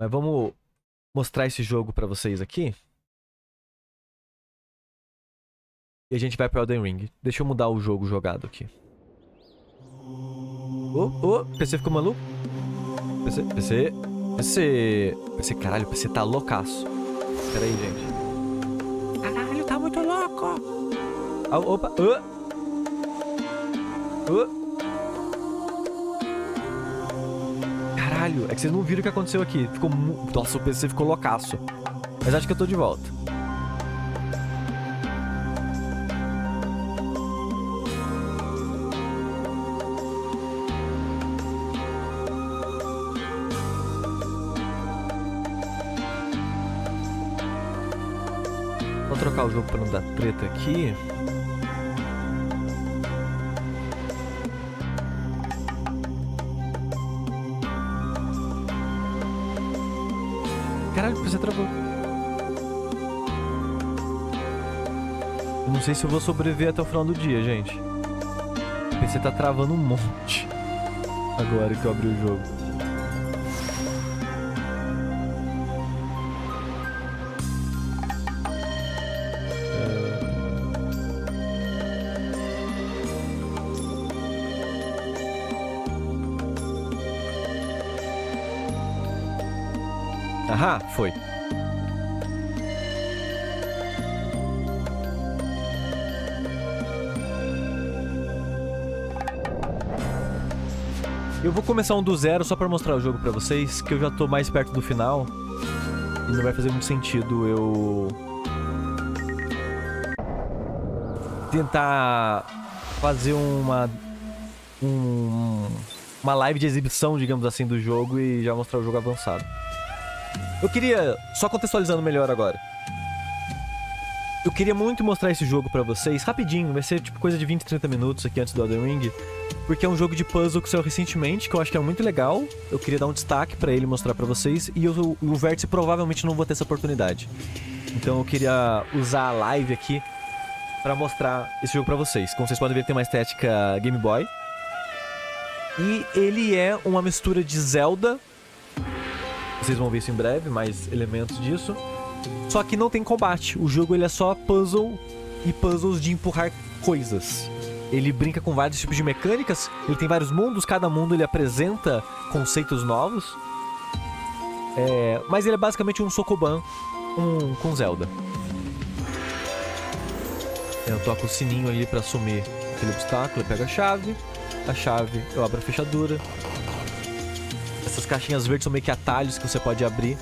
Mas vamos mostrar esse jogo pra vocês aqui. E a gente vai pra Elden Ring. Deixa eu mudar o jogo jogado aqui. Ô, oh, oh, PC ficou maluco? PC, PC, PC... PC, caralho, PC tá loucaço. Pera aí, gente. Caralho, tá muito louco. Ah, opa, uh. Uh. Caralho, é que vocês não viram o que aconteceu aqui. Ficou mu... Nossa, o PC ficou loucaço. Mas acho que eu tô de volta. Vou trocar o jogo pra não dar treta aqui. Você travou. Eu não sei se eu vou sobreviver até o final do dia, gente. O PC tá travando um monte. Agora que eu abri o jogo. Aham, foi. Eu vou começar um do zero só pra mostrar o jogo pra vocês, que eu já tô mais perto do final. E não vai fazer muito sentido eu... Tentar fazer uma... Um, uma live de exibição, digamos assim, do jogo e já mostrar o jogo avançado. Eu queria, só contextualizando melhor agora. Eu queria muito mostrar esse jogo pra vocês, rapidinho, vai ser tipo coisa de 20, 30 minutos aqui antes do Elden Ring, porque é um jogo de puzzle que saiu recentemente, que eu acho que é muito legal, eu queria dar um destaque pra ele mostrar pra vocês, e eu, o Vértice provavelmente não vou ter essa oportunidade. Então eu queria usar a live aqui pra mostrar esse jogo pra vocês. Como vocês podem ver, tem uma estética Game Boy. E ele é uma mistura de Zelda vocês vão ver isso em breve, mais elementos disso. Só que não tem combate. O jogo ele é só puzzle e puzzles de empurrar coisas. Ele brinca com vários tipos de mecânicas, ele tem vários mundos, cada mundo ele apresenta conceitos novos. É, mas ele é basicamente um Sokoban um, com Zelda. Eu toco o sininho ali para assumir aquele obstáculo, eu pego a chave, a chave eu abro a fechadura, essas caixinhas verdes são meio que atalhos que você pode abrir.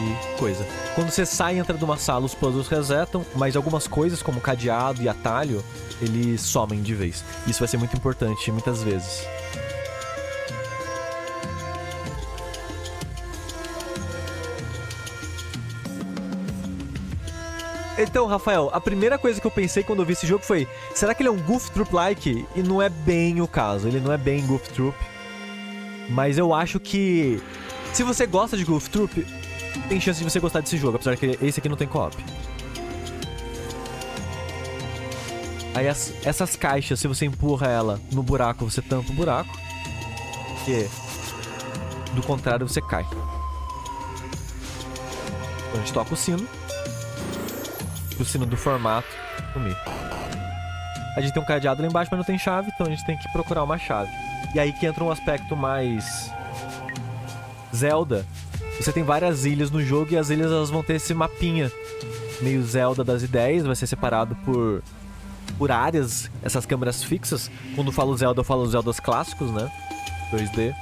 E coisa. Quando você sai e entra de uma sala, os puzzles resetam, mas algumas coisas, como cadeado e atalho, eles somem de vez. Isso vai ser muito importante muitas vezes. Então, Rafael, a primeira coisa que eu pensei quando eu vi esse jogo foi: será que ele é um Goof Troop-like? E não é bem o caso, ele não é bem Goof Troop. Mas eu acho que se você gosta de Goof Troop, tem chance de você gostar desse jogo, apesar que esse aqui não tem co-op. Aí as, essas caixas, se você empurra ela no buraco, você tampa o buraco. Porque do contrário você cai. Então a gente toca o sino. O sino do formato Mi. A gente tem um cadeado lá embaixo, mas não tem chave, então a gente tem que procurar uma chave. E aí que entra um aspecto mais Zelda. Você tem várias ilhas no jogo e as ilhas elas vão ter esse mapinha meio Zelda das ideias, vai ser separado por por áreas, essas câmeras fixas. Quando falo Zelda, eu falo Zeldas clássicos, né? 2D.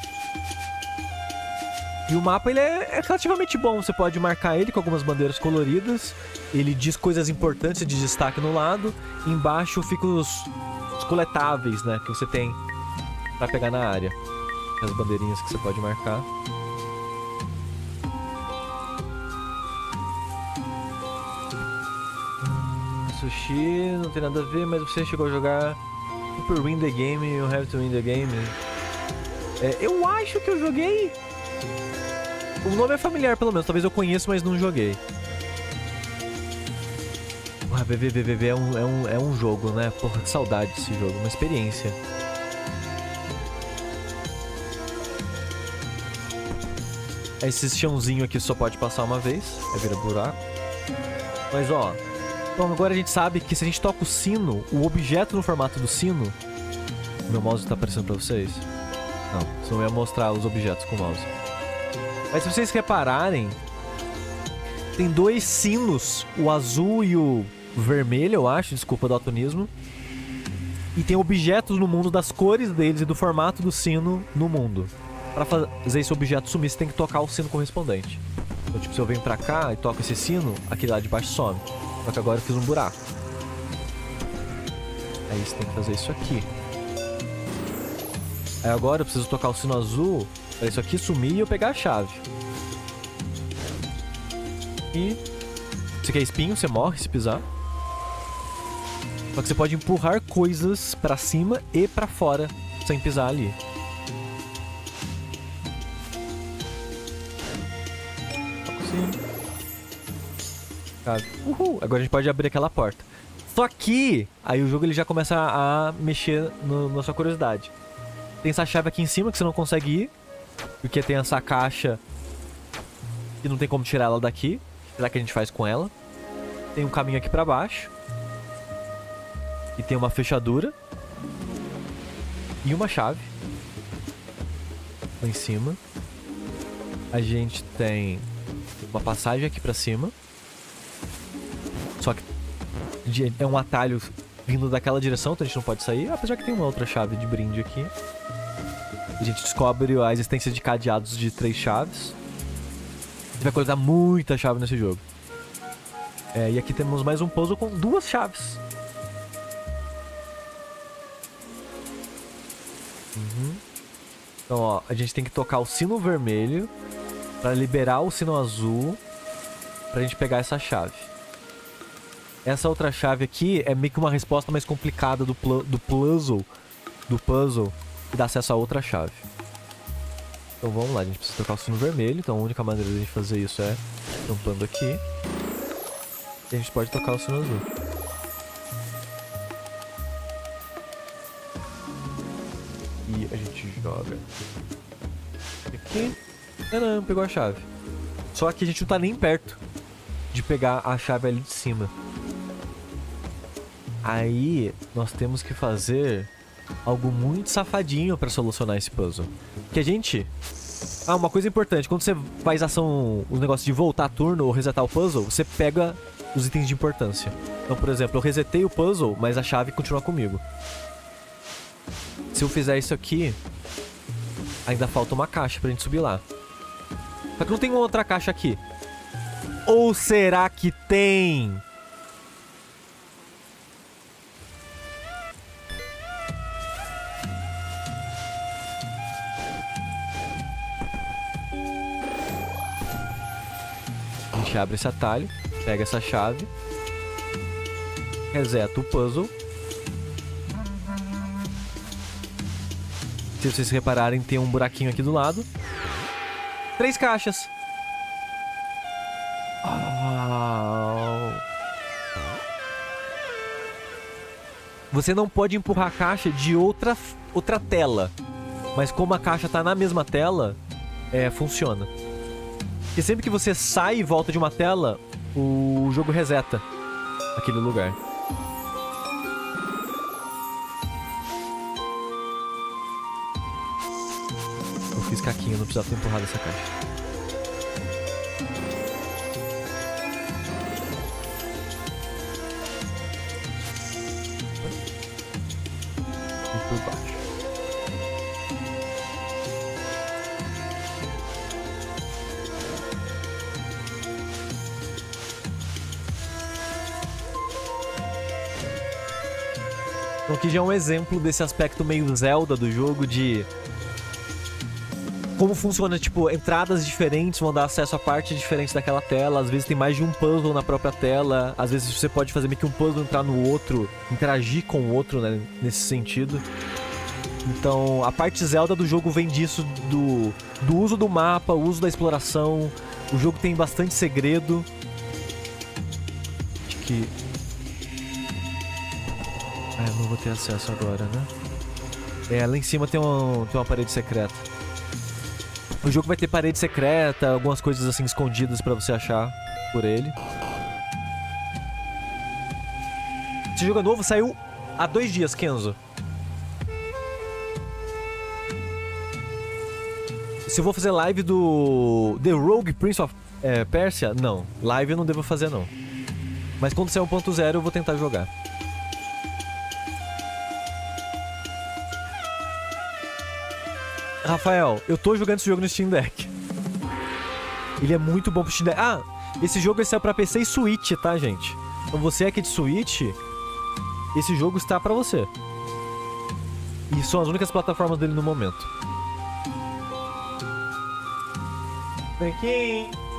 E o mapa ele é, é, relativamente bom, você pode marcar ele com algumas bandeiras coloridas. Ele diz coisas importantes de destaque no lado. Embaixo ficam os, os coletáveis, né, que você tem para pegar na área. As bandeirinhas que você pode marcar. Sushi, não tem nada a ver, mas você chegou a jogar Super Win the Game, you have to win the game. É, eu acho que eu joguei. O nome é familiar, pelo menos. Talvez eu conheça, mas não joguei. Ah, VVVV é um, é, um, é um jogo, né? Porra, que saudade desse jogo. Uma experiência. Esse chãozinho aqui só pode passar uma vez. Aí vira buraco. Mas, ó... Então, agora a gente sabe que se a gente toca o sino, o objeto no formato do sino... Meu mouse tá aparecendo pra vocês? Não, senão eu ia mostrar os objetos com o mouse. Mas se vocês repararem... Tem dois sinos, o azul e o vermelho, eu acho, desculpa do atonismo. E tem objetos no mundo das cores deles e do formato do sino no mundo. Pra fazer esse objeto sumir, você tem que tocar o sino correspondente. Então, tipo, se eu venho pra cá e toco esse sino, aquele lá de baixo some. Só que agora eu fiz um buraco. Aí você tem que fazer isso aqui. Aí agora eu preciso tocar o sino azul pra isso aqui sumir e eu pegar a chave. E... Você quer espinho, você morre se pisar. Só que você pode empurrar coisas pra cima e pra fora sem pisar ali. Uhul. Agora a gente pode abrir aquela porta. Só que, aí o jogo ele já começa a mexer no, na sua curiosidade. Tem essa chave aqui em cima que você não consegue ir. Porque tem essa caixa que não tem como tirar ela daqui. Será que a gente faz com ela? Tem um caminho aqui pra baixo. E tem uma fechadura. E uma chave. Lá em cima. A gente tem uma passagem aqui pra cima. Só que é um atalho vindo daquela direção, então a gente não pode sair. Apesar que tem uma outra chave de brinde aqui. A gente descobre a existência de cadeados de três chaves. A gente vai coletar muita chave nesse jogo. É, e aqui temos mais um puzzle com duas chaves. Uhum. Então, ó, a gente tem que tocar o sino vermelho para liberar o sino azul pra gente pegar essa chave. Essa outra chave aqui é meio que uma resposta mais complicada do, do puzzle, do puzzle e dá acesso a outra chave. Então vamos lá, a gente precisa tocar o sino vermelho, então a única maneira de a gente fazer isso é tampando aqui. E a gente pode tocar o sino azul. E a gente joga aqui. Não, pegou a chave. Só que a gente não tá nem perto de pegar a chave ali de cima. Aí nós temos que fazer algo muito safadinho para solucionar esse puzzle. Que a gente... Ah, uma coisa importante. Quando você faz ação, os negócios de voltar turno ou resetar o puzzle, você pega os itens de importância. Então, por exemplo, eu resetei o puzzle, mas a chave continua comigo. Se eu fizer isso aqui, ainda falta uma caixa pra gente subir lá. Só que não tem outra caixa aqui. Ou será que tem? A gente abre esse atalho, pega essa chave, reseta o puzzle. Se vocês repararem, tem um buraquinho aqui do lado. Três caixas. Oh. Você não pode empurrar a caixa de outra, outra tela. Mas como a caixa está na mesma tela, é, funciona. Porque sempre que você sai e volta de uma tela, o jogo reseta aquele lugar. Não precisava ter empurrado essa caixa. Por baixo. Então aqui já é um exemplo desse aspecto meio Zelda do jogo de como funciona, tipo, entradas diferentes vão dar acesso a partes diferentes daquela tela. Às vezes tem mais de um puzzle na própria tela. Às vezes você pode fazer meio que um puzzle entrar no outro, interagir com o outro, né? Nesse sentido. Então, a parte Zelda do jogo vem disso, do, do uso do mapa, o uso da exploração. O jogo tem bastante segredo. Acho que... Ah, eu não vou ter acesso agora, né? É, lá em cima tem, um, tem uma parede secreta. O jogo vai ter parede secreta, algumas coisas assim escondidas pra você achar por ele. Esse jogo é novo, saiu há dois dias, Kenzo. Se eu vou fazer live do The Rogue Prince of é, Persia, não. Live eu não devo fazer, não. Mas quando sair 1.0 eu vou tentar jogar. Rafael, eu tô jogando esse jogo no Steam Deck. Ele é muito bom pro Steam Deck. Ah, esse jogo saiu pra PC e Switch, tá, gente? Então você aqui de Switch, esse jogo está pra você. E são as únicas plataformas dele no momento. Aqui. Aqui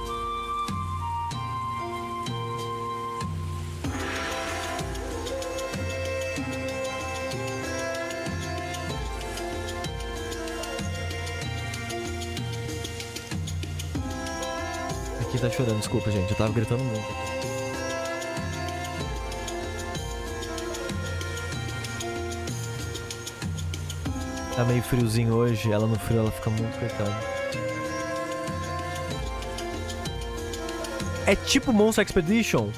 tá chorando, desculpa, gente. Eu tava gritando muito. Tá meio friozinho hoje, ela no frio ela fica muito coitada. É tipo Monster Expedition,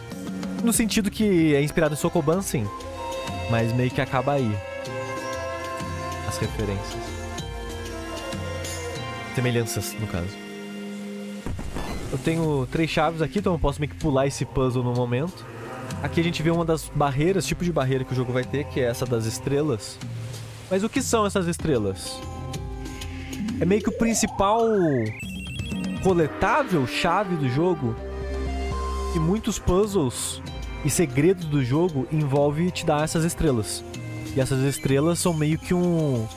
no sentido que é inspirado em Sokoban, sim. Mas meio que acaba aí. As referências. Semelhanças, no caso. Tenho três chaves aqui, então eu posso meio que pular esse puzzle no momento. Aqui a gente vê uma das barreiras, tipo de barreira que o jogo vai ter, que é essa das estrelas. Mas o que são essas estrelas? É meio que o principal coletável, chave do jogo. E muitos puzzles e segredos do jogo envolve te dar essas estrelas. E essas estrelas são meio que um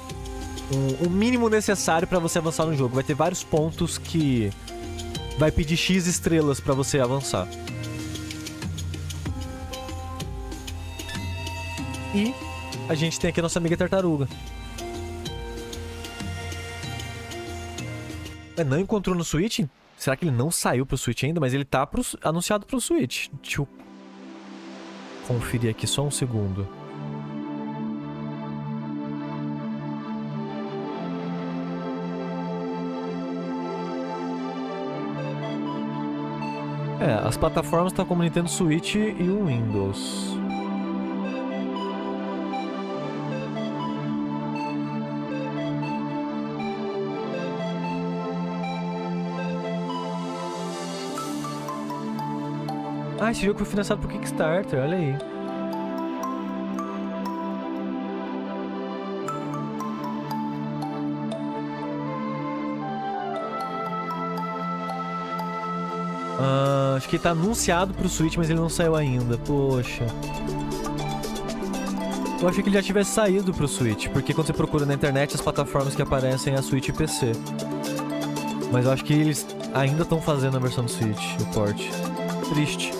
um, um mínimo necessário para você avançar no jogo. Vai ter vários pontos que vai pedir X estrelas para você avançar. E a gente tem aqui a nossa amiga tartaruga. Não encontrou no Switch? Será que ele não saiu pro Switch ainda? Mas ele tá pro, anunciado pro Switch. Deixa eu conferir aqui só um segundo. É, as plataformas estão como Nintendo Switch e o Windows. Ah, esse jogo foi financiado por Kickstarter, olha aí. Acho que tá anunciado pro Switch, mas ele não saiu ainda. Poxa. Eu achei que ele já tivesse saído pro Switch, porque quando você procura na internet, as plataformas que aparecem é a Switch e PC. Mas eu acho que eles ainda estão fazendo a versão do Switch, o port. Triste.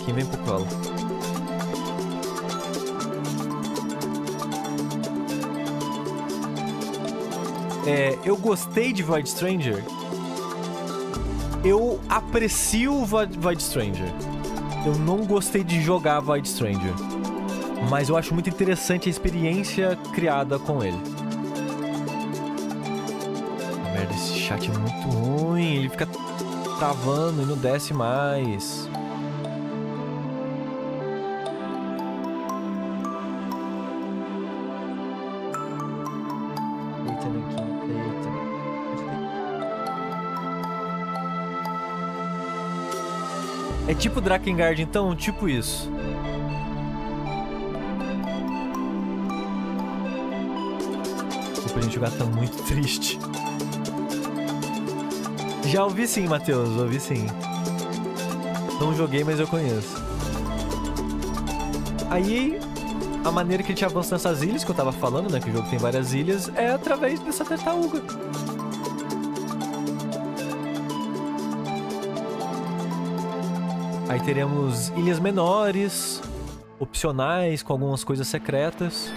Aqui, vem pro colo. É, eu gostei de Void Stranger. Eu aprecio Void, Void Stranger. Eu não gostei de jogar Void Stranger. Mas eu acho muito interessante a experiência criada com ele. Merda, esse chat é muito ruim. Ele fica travando e não desce mais. É tipo Drakengard, então? Tipo isso. Gente jogar tá muito triste. Já ouvi sim, Matheus, ouvi sim. Não joguei, mas eu conheço. Aí, a maneira que a gente avança nessas ilhas, que eu tava falando, né? Que o jogo tem várias ilhas, é através dessa tartaruga. Aí teremos ilhas menores, opcionais com algumas coisas secretas.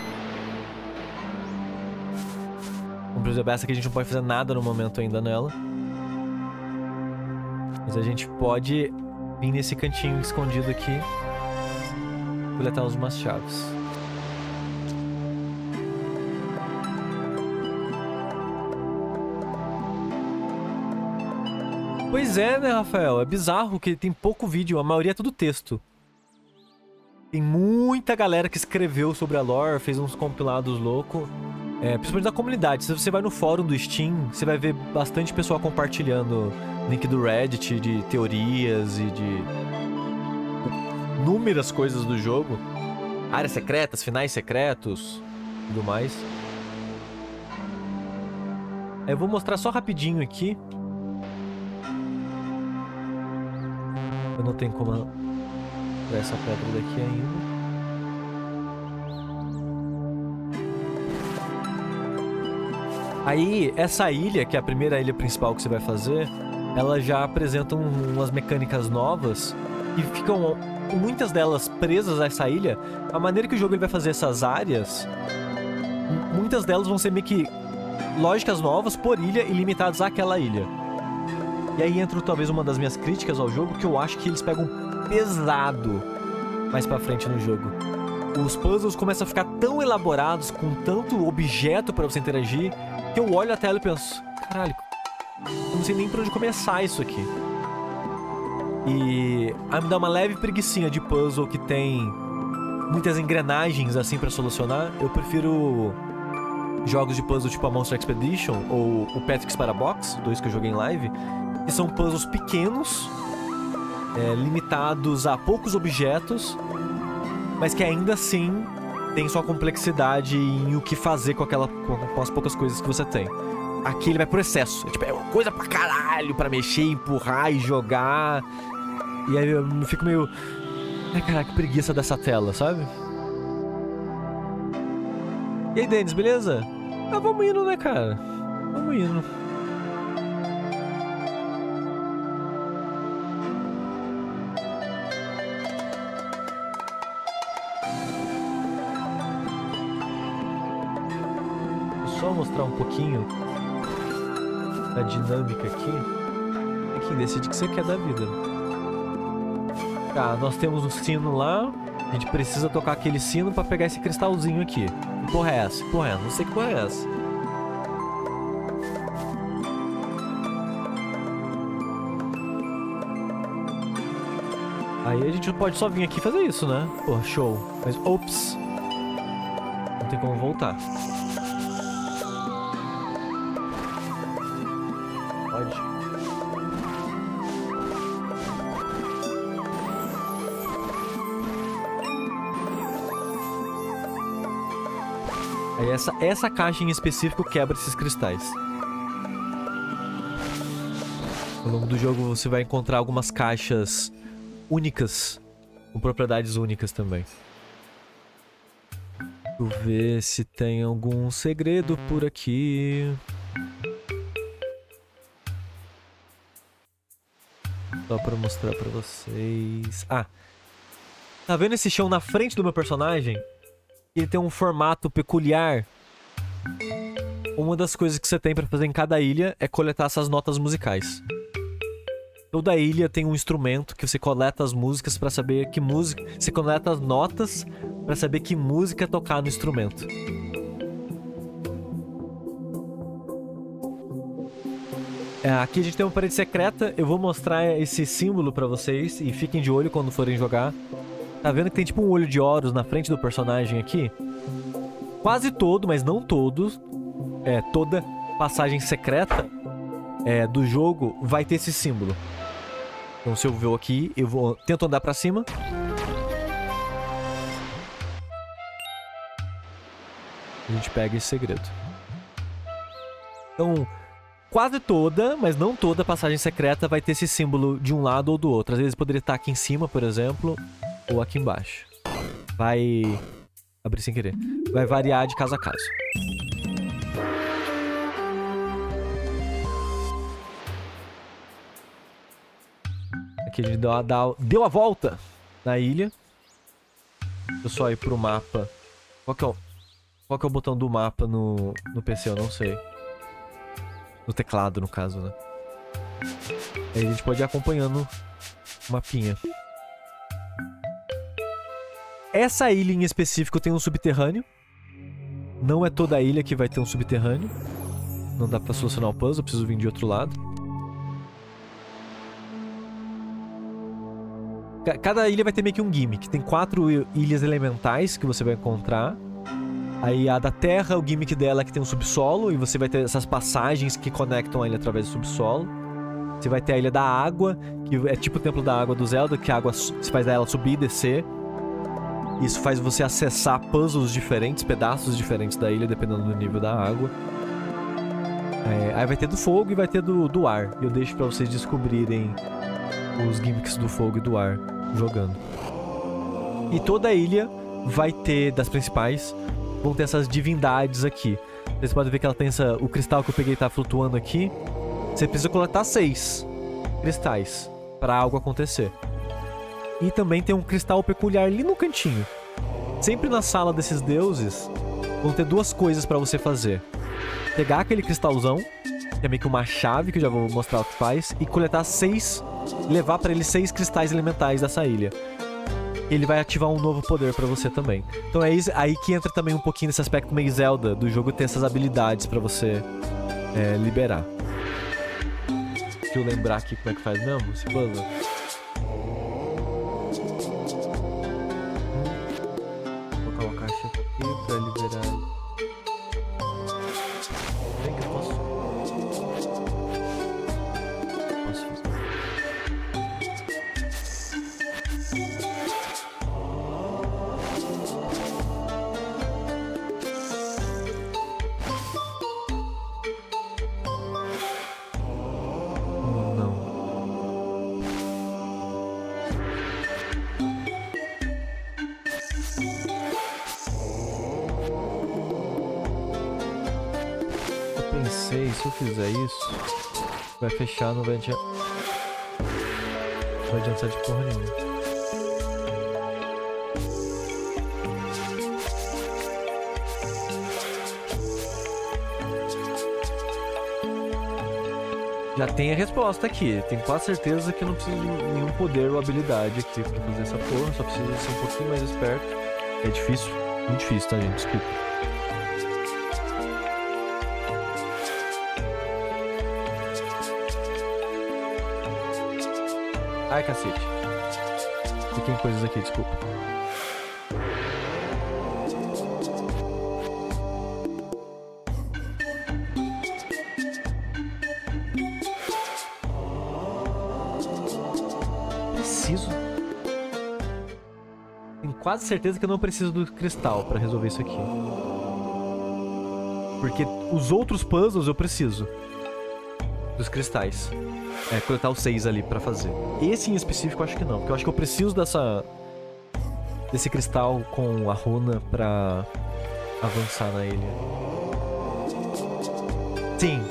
Como por exemplo, essa que a gente não pode fazer nada no momento ainda nela. Mas a gente pode vir nesse cantinho escondido aqui. Coletar umas chaves. Pois é, né, Rafael? É bizarro que tem pouco vídeo, a maioria é tudo texto. Tem muita galera que escreveu sobre a lore, fez uns compilados loucos. É, principalmente da comunidade. Se você vai no fórum do Steam, você vai ver bastante pessoal compartilhando link do Reddit de teorias e de inúmeras coisas do jogo. Áreas secretas, finais secretos, tudo mais. Eu vou mostrar só rapidinho aqui. Eu não tenho como tirar essa pedra daqui ainda. Aí, essa ilha, que é a primeira ilha principal que você vai fazer, ela já apresenta umas mecânicas novas e ficam muitas delas presas a essa ilha. A maneira que o jogo ele vai fazer essas áreas, muitas delas vão ser meio que lógicas novas por ilha e limitadas àquela ilha. E aí entra talvez uma das minhas críticas ao jogo, que eu acho que eles pegam pesado mais pra frente no jogo. Os puzzles começam a ficar tão elaborados, com tanto objeto para você interagir, que eu olho a tela e penso, caralho, eu não sei nem por onde começar isso aqui. E aí me dá uma leve preguiçinha de puzzle que tem muitas engrenagens assim para solucionar. Eu prefiro jogos de puzzle tipo a Monster Expedition ou o Patrick's Parabox, dois que eu joguei em live, que são puzzles pequenos, é, limitados a poucos objetos, mas que ainda assim tem sua complexidade em o que fazer com, aquela, com as poucas coisas que você tem. Aqui ele vai por excesso. É, tipo, é coisa pra caralho pra mexer, empurrar e jogar. E aí eu fico meio. Ai, cara, que preguiça dessa tela, sabe? E aí, Denis, beleza? Ah, vamos indo, né, cara? Vamos indo. Pouquinho da dinâmica aqui. É quem decide o que você quer da vida. Tá, nós temos o sino lá. A gente precisa tocar aquele sino pra pegar esse cristalzinho aqui. Que porra é essa? Que porra é? Não sei que porra é essa. Aí a gente pode só vir aqui fazer isso, né? Porra, show. Mas, ops. Não tem como voltar. Essa, essa caixa em específico quebra esses cristais. Ao longo do jogo você vai encontrar algumas caixas únicas, com propriedades únicas também. Deixa eu ver se tem algum segredo por aqui. Só pra mostrar pra vocês. Ah! Tá vendo esse chão na frente do meu personagem? Ele tem um formato peculiar. Uma das coisas que você tem para fazer em cada ilha é coletar essas notas musicais. Toda ilha tem um instrumento que você coleta as músicas para saber que música. Você coleta as notas para saber que música tocar no instrumento. É, aqui a gente tem uma parede secreta. Eu vou mostrar esse símbolo para vocês e fiquem de olho quando forem jogar. Tá vendo que tem tipo um olho de Horus na frente do personagem aqui? Quase todo, mas não todos, é, toda passagem secreta é, do jogo vai ter esse símbolo. Então se eu ver aqui, eu vou tento andar pra cima. A gente pega esse segredo. Então, quase toda, mas não toda passagem secreta vai ter esse símbolo de um lado ou do outro. Às vezes poderia estar aqui em cima, por exemplo, ou aqui embaixo. Vai... Abrir sem querer. Vai variar de caso a caso. Aqui gente deu a, deu a volta na ilha. Deixa eu só ir pro mapa. Qual que é o, qual que é o botão do mapa no, no PC? Eu não sei. No teclado, no caso, né? Aí a gente pode ir acompanhando o mapinha. Essa ilha em específico tem um subterrâneo. Não é toda a ilha que vai ter um subterrâneo. Não dá pra solucionar o puzzle, preciso vir de outro lado. Cada ilha vai ter meio que um gimmick. Tem quatro ilhas elementais que você vai encontrar. Aí a da Terra, o gimmick dela é que tem um subsolo e você vai ter essas passagens que conectam a ilha através do subsolo. Você vai ter a Ilha da Água, que é tipo o Templo da Água do Zelda, que a água faz ela subir e descer. Isso faz você acessar puzzles diferentes, pedaços diferentes da ilha, dependendo do nível da água. É, aí vai ter do fogo e vai ter do, do ar. Eu deixo para vocês descobrirem os gimmicks do fogo e do ar jogando. E toda a ilha vai ter, das principais, vão ter essas divindades aqui. Vocês podem ver que ela tem essa, o cristal que eu peguei tá flutuando aqui. Você precisa coletar seis cristais para algo acontecer. E também tem um cristal peculiar ali no cantinho. Sempre na sala desses deuses vão ter duas coisas para você fazer. Pegar aquele cristalzão, que é meio que uma chave, que eu já vou mostrar o que faz, e coletar seis, levar para ele seis cristais elementais dessa ilha. Ele vai ativar um novo poder para você também. Então é aí que entra também um pouquinho nesse aspecto meio Zelda do jogo ter essas habilidades para você é, liberar. Deixa eu lembrar aqui como é que faz mesmo esse puzzle. Fechar, não vai adiantar. Não vai adiantar de porra nenhuma. Já tem a resposta aqui. Tenho quase certeza que eu não preciso de nenhum poder ou habilidade aqui pra fazer essa porra. Só preciso ser um pouquinho mais esperto. É difícil? Muito difícil, tá, gente? Desculpa. Ai, cacete. Fiquei coisas aqui, desculpa. Preciso. Tenho quase certeza que eu não preciso do cristal pra resolver isso aqui. Porque os outros puzzles eu preciso. Dos cristais é, coletar os seis ali pra fazer. Esse em específico eu acho que não, porque eu acho que eu preciso dessa desse cristal com a runa pra avançar na ilha. Sim.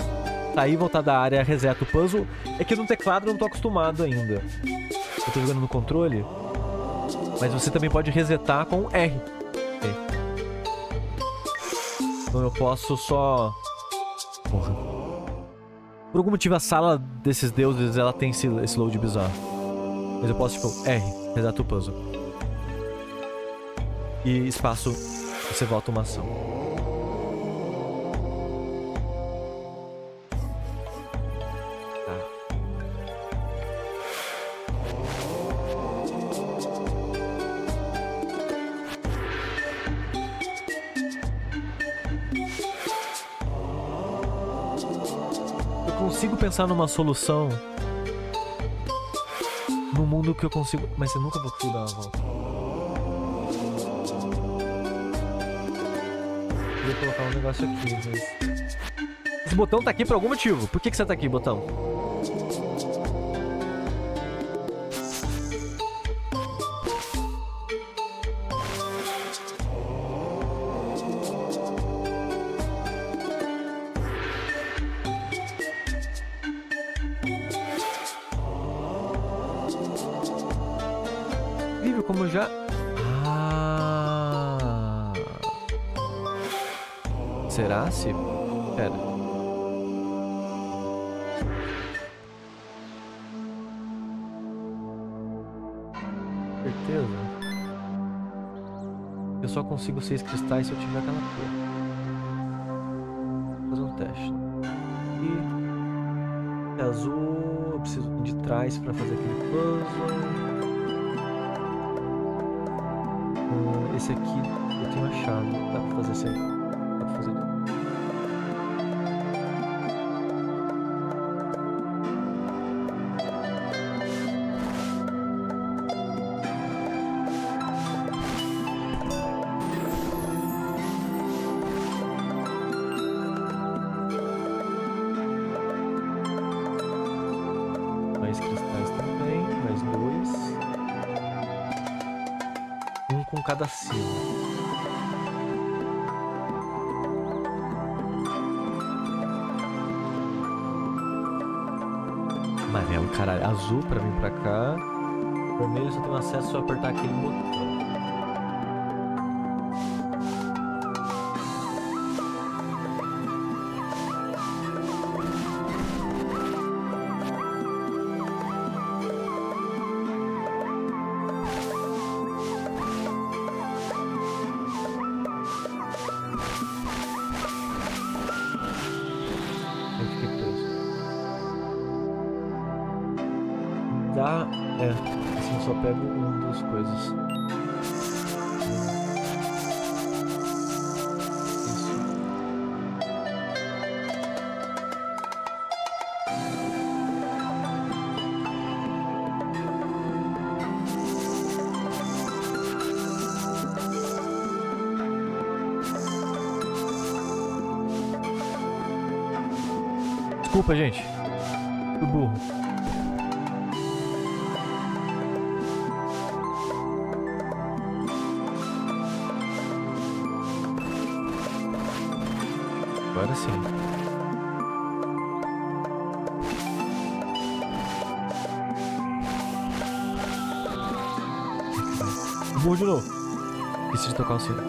Sair, voltar da área, reseta o puzzle. É que no teclado eu não tô acostumado ainda. Eu tô jogando no controle. Mas você também pode resetar com R. Okay. Então eu posso só... Por algum motivo a sala desses deuses ela tem esse, esse load bizarro. Mas eu posso, tipo, R, reseta o puzzle. E espaço, você volta uma ação. Pensar numa solução no mundo que eu consigo. Mas eu nunca vou conseguir dar uma volta. Vou colocar um negócio aqui, mas. Esse botão tá aqui por algum motivo. Por que, que você tá aqui, botão? Certeza? Eu só consigo seis cristais se eu tiver aquela cor. Vou fazer um teste. E... É azul... Eu preciso de trás pra fazer aquele puzzle. Hum, esse aqui eu tenho a chave. Dá pra fazer assim. Tem acesso a apertar aquele botão. Pego uma das coisas. Desculpa, gente. Esqueci de tocar o sino.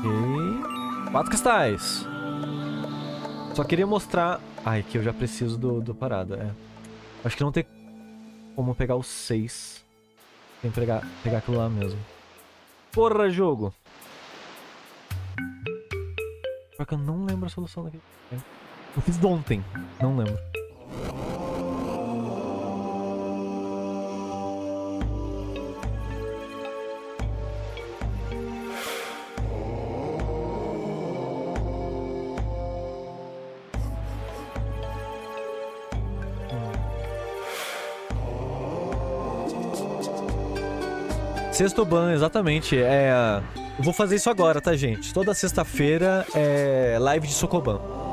Ok. Quatro cristais. Só queria mostrar... Ai, aqui eu já preciso do, do parada, é. Acho que não tem como pegar os seis. Tem que pegar, pegar aquilo lá mesmo. Porra, jogo! Pior que eu não lembro a solução daqui. Eu fiz ontem, não lembro. Sexto ban, exatamente. É, eu vou fazer isso agora, tá, gente? Toda sexta-feira é live de Sokoban.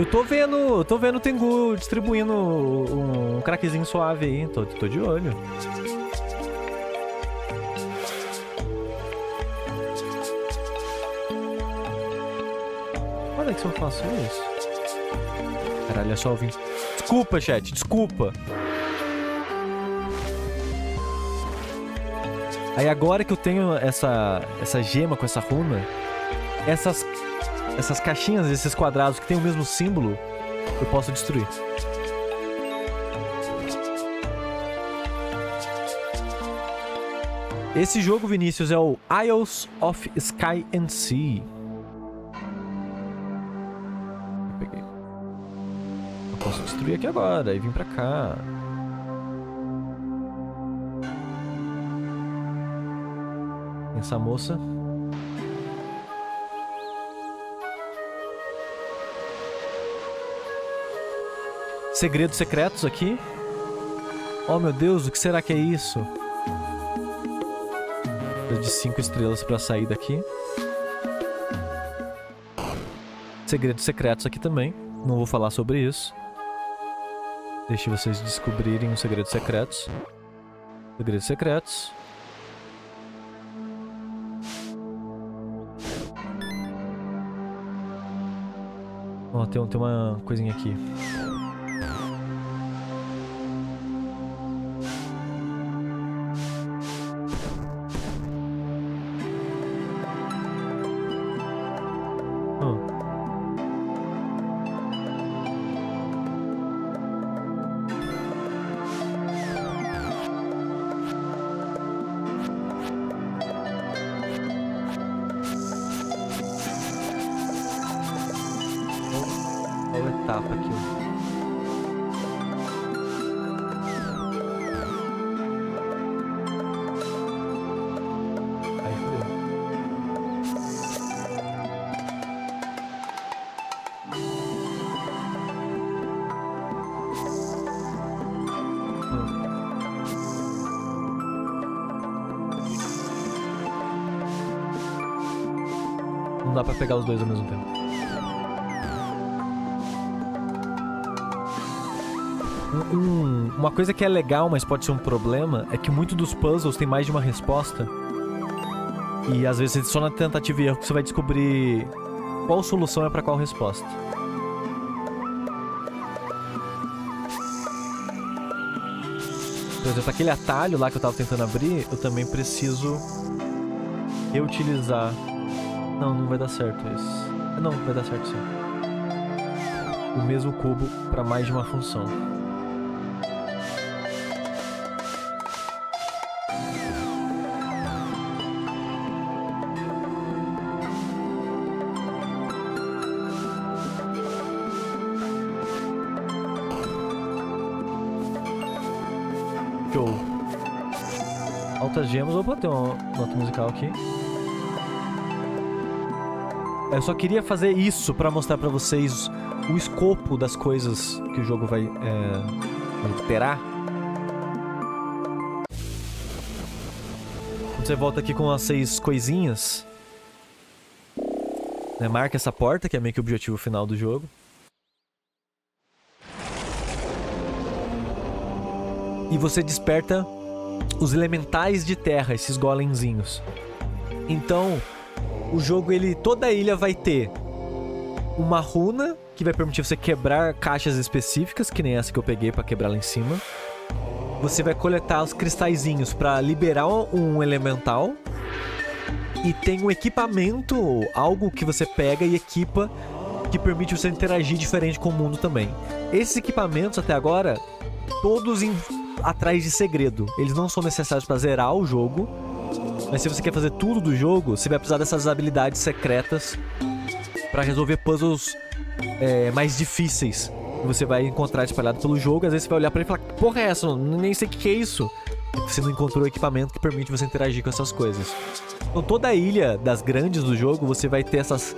Eu tô vendo, tô vendo o Tengu distribuindo um craquezinho suave aí. Tô, tô de olho. Olha que se eu faço isso. Caralho, é só ouvir. Desculpa, chat, desculpa. Aí agora que eu tenho essa, essa gema com essa runa, essas, essas caixinhas, esses quadrados que tem o mesmo símbolo, eu posso destruir. Esse jogo, Vinícius, é o Isles of Sky and Sea. Eu peguei. Eu posso destruir aqui agora e vim pra cá. Essa moça Segredos secretos aqui. Oh meu Deus, o que será que é isso? de 5 estrelas pra sair daqui. Segredos secretos aqui também. Não vou falar sobre isso. Deixe vocês descobrirem os segredos secretos. Segredos secretos. Ó, oh, tem, tem uma coisinha aqui. 嗯。Pegar os dois ao mesmo tempo. Um, uma coisa que é legal, mas pode ser um problema, é que muitos dos puzzles tem mais de uma resposta. E às vezes só na tentativa e erro que você vai descobrir qual solução é para qual resposta. Por exemplo, aquele atalho lá que eu tava tentando abrir, eu também preciso reutilizar não, não vai dar certo isso. Não, vai dar certo sim. O mesmo cubo para mais de uma função. Show. Altas gemas. Opa, tem uma nota musical aqui. Eu só queria fazer isso para mostrar para vocês o escopo das coisas que o jogo vai, é, terá. Você volta aqui com as seis coisinhas, né, marca essa porta, que é meio que o objetivo final do jogo. E você desperta os elementais de terra, esses golemzinhos. Então, o jogo, ele toda a ilha vai ter uma runa que vai permitir você quebrar caixas específicas, que nem essa que eu peguei para quebrar lá em cima. Você vai coletar os cristalzinhos para liberar um elemental. E tem um equipamento, algo que você pega e equipa que permite você interagir diferente com o mundo também. Esses equipamentos até agora, todos em... atrás de segredo. Eles não são necessários para zerar o jogo, mas se você quer fazer tudo do jogo, você vai precisar dessas habilidades secretas para resolver puzzles é, mais difíceis que você vai encontrar espalhado pelo jogo. Às vezes você vai olhar para ele e falar: porra é essa? Nem sei o que é isso. Você não encontrou o equipamento que permite você interagir com essas coisas. Então, toda a ilha das grandes do jogo, você vai ter essas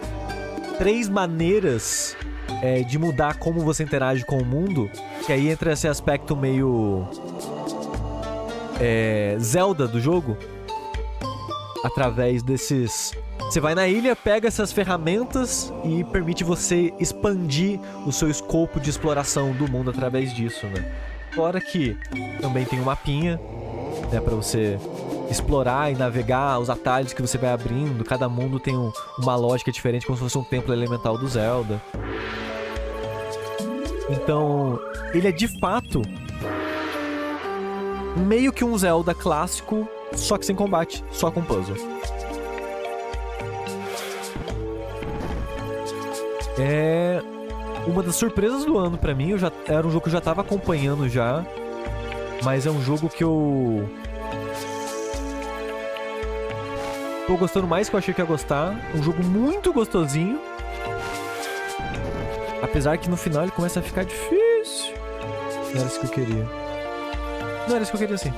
três maneiras é, de mudar como você interage com o mundo. Que aí entra esse aspecto meio. É, Zelda do jogo, através desses. Você vai na ilha, pega essas ferramentas e permite você expandir o seu escopo de exploração do mundo através disso, né? Fora que também tem um mapinha, né, para você explorar e navegar os atalhos que você vai abrindo. Cada mundo tem um, uma lógica diferente, como se fosse um templo elemental do Zelda. Então, ele é de fato meio que um Zelda clássico só que sem combate, só com puzzle. É uma das surpresas do ano para mim. Eu já era um jogo que eu já tava acompanhando já, mas é um jogo que eu Tô gostando mais que eu achei que ia gostar. Um jogo muito gostosinho. Apesar que no final ele começa a ficar difícil. Não era isso que eu queria. Não era isso que eu queria, sim.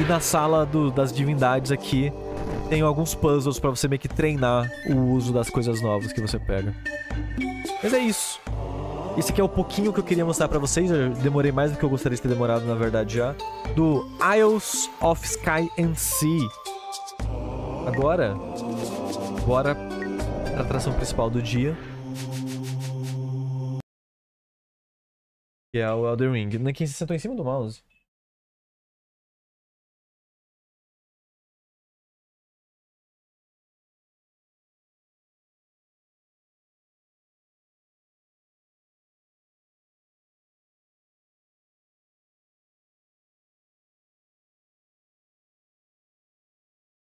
E na sala do, das divindades aqui, tem alguns puzzles pra você meio que treinar o uso das coisas novas que você pega. Mas é isso. Esse aqui é o pouquinho que eu queria mostrar pra vocês. Eu demorei mais do que eu gostaria de ter demorado, na verdade, já. Do Isles of Sky and Sea. Agora, bora pra atração principal do dia. Que é o Elden Ring. Quem se sentou em cima do mouse?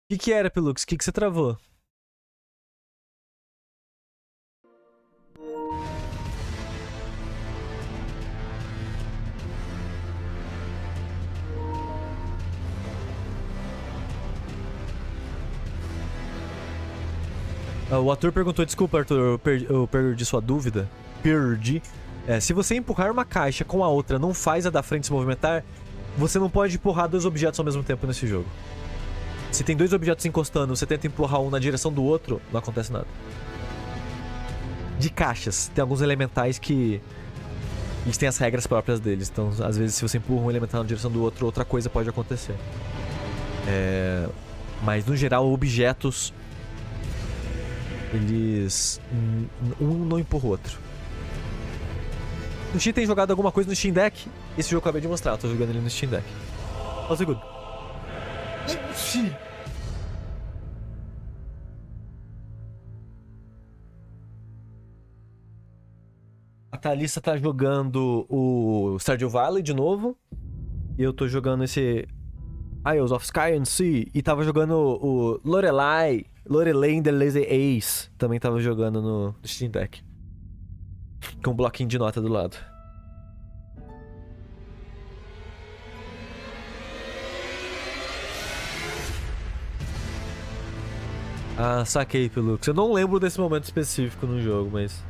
Que, que era, Pelux? O que, que você travou? Ah, o ator perguntou, desculpa Arthur, eu perdi, eu perdi sua dúvida. Perdi. É, se você empurrar uma caixa com a outra não faz a da frente se movimentar, você não pode empurrar dois objetos ao mesmo tempo nesse jogo. Se tem dois objetos encostando, você tenta empurrar um na direção do outro, não acontece nada. De caixas, tem alguns elementais que eles têm as regras próprias deles. Então, às vezes, se você empurra um elemental na direção do outro, outra coisa pode acontecer. É... Mas, no geral, objetos eles. Um não empurra o outro. O Steam tem jogado alguma coisa no Steam Deck? Esse jogo eu acabei de mostrar, eu tô jogando ele no Steam Deck. Só um A Thalissa tá jogando o Stardew Valley de novo. E eu tô jogando esse Isles of Sky and Sea. E tava jogando o Lorelai Lorelei The Lazy Ace também tava jogando no Steam Deck. Com um bloquinho de nota do lado. Ah, saquei, Pelux. Eu não lembro desse momento específico no jogo, mas...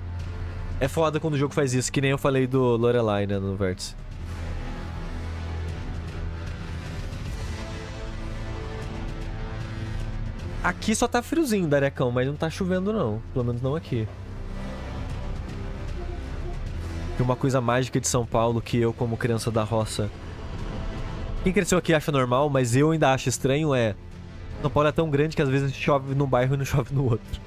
É foda quando o jogo faz isso, que nem eu falei do Lorelai, né, no Vértice. Aqui só tá friozinho, Darecão, mas não tá chovendo não. Pelo menos não aqui. E uma coisa mágica de São Paulo que eu, como criança da roça... Quem cresceu aqui acha normal, mas eu ainda acho estranho é... São Paulo é tão grande que às vezes chove num bairro e não chove no outro.